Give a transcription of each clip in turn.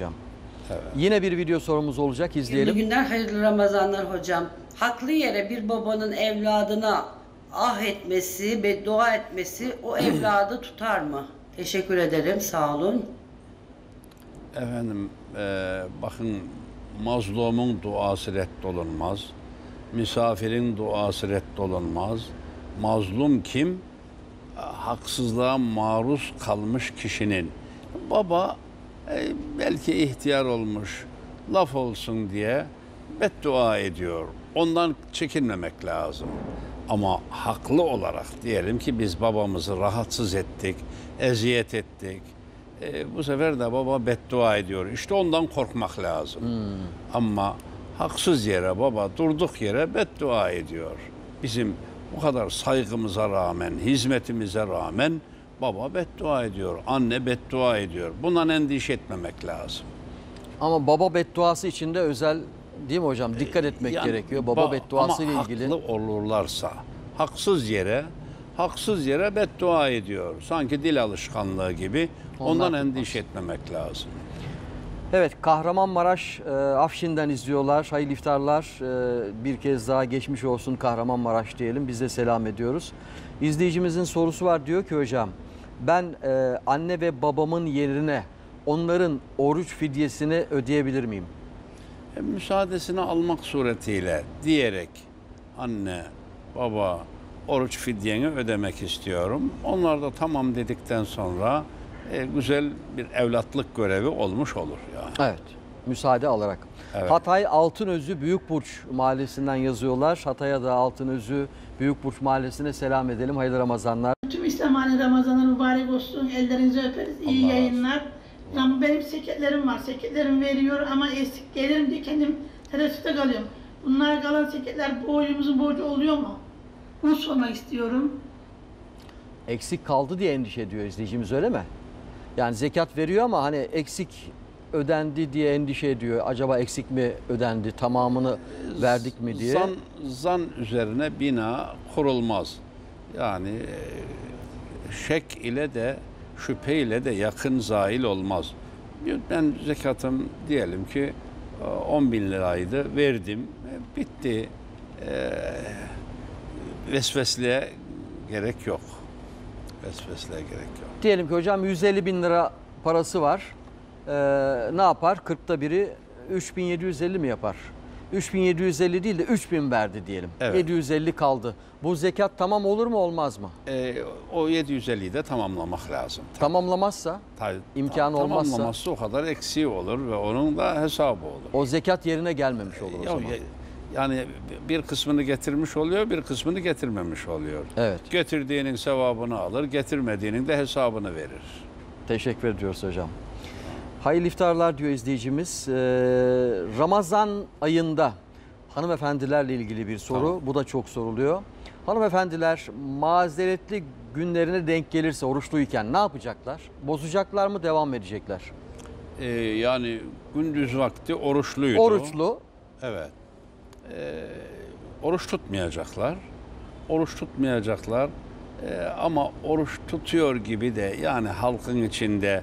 hocam. Yine bir video sorumuz olacak Hayırlı izleyelim. günler, hayırlı Ramazanlar hocam. Haklı yere bir babanın evladına ah etmesi, beddua etmesi o evladı tutar mı? Teşekkür ederim, sağ olun. Efendim eee, bakın mazlumun duası reddolunmaz. Misafirin duası reddolunmaz. Mazlum kim? Haksızlığa maruz kalmış kişinin. Baba e, belki ihtiyar olmuş, laf olsun diye beddua ediyor. Ondan çekinmemek lazım. Ama haklı olarak diyelim ki biz babamızı rahatsız ettik, eziyet ettik. E, bu sefer de baba beddua ediyor. İşte ondan korkmak lazım. Ama haksız yere baba durduk yere beddua ediyor. Bizim bu kadar saygımıza rağmen, hizmetimize rağmen baba beddua ediyor, anne beddua ediyor. Bundan endişe etmemek lazım. Ama baba bedduası içinde özel değil mi hocam? Dikkat etmek Yani gerekiyor. Baba ba- bedduası ile ama ilgili. haklı olurlarsa, haksız yere, haksız yere beddua ediyor. Sanki dil alışkanlığı gibi. Ondan tutmaz. endişe etmemek lazım. Evet Kahramanmaraş e, Afşin'den izliyorlar. Hayırlı iftarlar. E, bir kez daha geçmiş olsun Kahramanmaraş diyelim. Biz de selam ediyoruz. İzleyicimizin sorusu var diyor ki hocam ben e, anne ve babamın yerine onların oruç fidyesini ödeyebilir miyim? E, müsaadesini almak suretiyle diyerek anne, baba oruç fidyeni ödemek istiyorum. Onlar da tamam dedikten sonra e, güzel bir evlatlık görevi olmuş olur yani. Evet. Müsaade alarak. Evet. Hatay Altınözü Büyükburç Mahallesi'nden yazıyorlar. Hatay'a da Altınözü Büyükburç Mahallesi'ne selam edelim. Hayırlı Ramazanlar. Hani Ramazan'ın mübarek olsun. Ellerinizi öperiz. İyi Allah yayınlar. Yani benim seketlerim var. Seketlerim veriyor ama eksik gelirim diye kendim tereddütte kalıyorum. Bunlar kalan seketler borcumuzun borcu oluyor mu? Bunu sormak istiyorum. eksik kaldı diye endişe ediyor izleyicimiz öyle mi? Yani zekat veriyor ama hani eksik ödendi diye endişe ediyor. Acaba eksik mi ödendi, tamamını verdik mi diye. Zan, zan üzerine bina kurulmaz. Yani e, şek ile de şüphe ile de yakın zahil olmaz. Ben zekatım diyelim ki e, 10 bin liraydı verdim e, bitti. E, vesvesliğe gerek yok. Vesvesliğe gerek yok. Diyelim ki hocam 150 bin lira parası var. Ee, ne yapar? 40'ta biri 3750 mi yapar? 3750 değil de 3000 verdi diyelim. Evet. 750 kaldı. Bu zekat tamam olur mu olmaz mı? E, o 750'yi de tamamlamak lazım. Tamamlamazsa Ta- İmkanı olmazsa? Tamamlaması o kadar eksiği olur ve onun da hesabı olur. o zekat yerine gelmemiş olur o Ya- zaman. ya- yani bir kısmını getirmiş oluyor, bir kısmını getirmemiş oluyor. Evet. Getirdiğinin sevabını alır, getirmediğinin de hesabını verir. Teşekkür ediyoruz hocam. Hayırlı iftarlar diyor izleyicimiz. Ee, Ramazan ayında hanımefendilerle ilgili bir soru. Tamam. Bu da çok soruluyor. Hanımefendiler mazeretli günlerine denk gelirse oruçluyken ne yapacaklar? Bozacaklar mı devam edecekler? Ee, yani gündüz vakti oruçluydu. Oruçlu Evet. Ee, oruç tutmayacaklar. Oruç tutmayacaklar. Ee, ama oruç tutuyor gibi de yani halkın içinde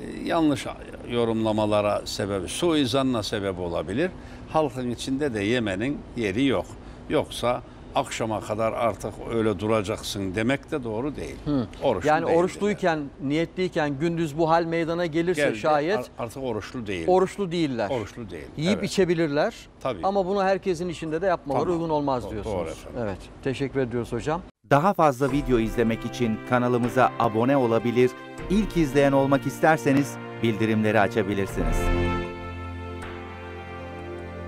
e, yanlış yorumlamalara sebep, suizanla sebep olabilir. Halkın içinde de yemenin yeri yok. Yoksa akşama kadar artık öyle duracaksın demek de doğru değil. Oruçlu yani oruçluyken, niyetliyken gündüz bu hal meydana gelirse Geldi, şayet ar- artık oruçlu değil. oruçlu değiller. Oruçlu değil. Yiyip evet. içebilirler. Tabii. Ama bunu herkesin içinde de yapmaları Tamam. uygun olmaz diyorsunuz. doğru efendim. Evet. Teşekkür ediyoruz hocam. Daha fazla video izlemek için kanalımıza abone olabilir, ilk izleyen olmak isterseniz bildirimleri açabilirsiniz.